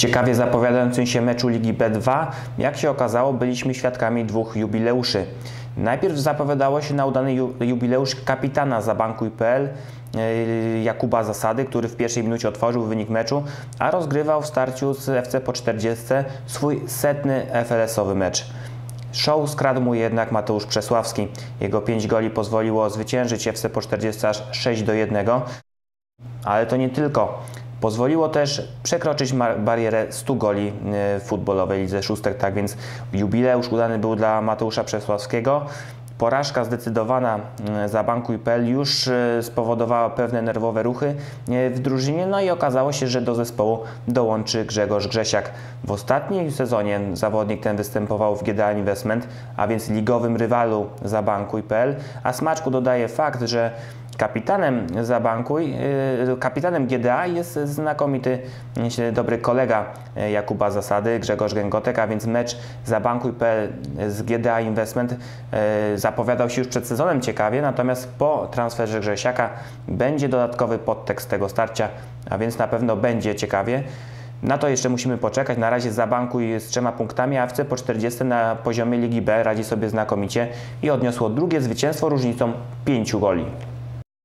ciekawie zapowiadającym się meczu Ligi B2, jak się okazało, byliśmy świadkami dwóch jubileuszy. Najpierw zapowiadało się na udany ju- jubileusz kapitana Zabankuj.pl yy, Jakuba Zasady, który w pierwszej minucie otworzył wynik meczu, a rozgrywał w starciu z FC po 40 swój setny FLS-owy mecz. Show skradł mu jednak Mateusz Przesławski. Jego 5 goli pozwoliło zwyciężyć FC po 40 aż 6 do 1. Ale to nie tylko. Pozwoliło też przekroczyć barierę 100 goli y, w futbolowej lidze szóstek, tak więc jubileusz udany był dla Mateusza Przesławskiego. Porażka zdecydowana y, za Bankuj.pl już y, spowodowała pewne nerwowe ruchy w drużynie, no i okazało się, że do zespołu dołączy Grzegorz Grzesiak. W ostatnim sezonie zawodnik ten występował w GDA Investment, a więc ligowym rywalu za Bankuj.pl, a smaczku dodaje fakt, że Kapitanem Zabankuj, y, kapitanem GDA jest znakomity, myślę, dobry kolega y, Jakuba Zasady, Grzegorz Gęgotek, a więc mecz Zabankuj.pl z GDA Investment y, zapowiadał się już przed sezonem ciekawie, natomiast po transferze Grzesiaka będzie dodatkowy podtekst tego starcia, a więc na pewno będzie ciekawie. Na to jeszcze musimy poczekać. Na razie Zabankuj z trzema punktami, a FC po 40 na poziomie Ligi B radzi sobie znakomicie i odniosło drugie zwycięstwo różnicą 5 goli.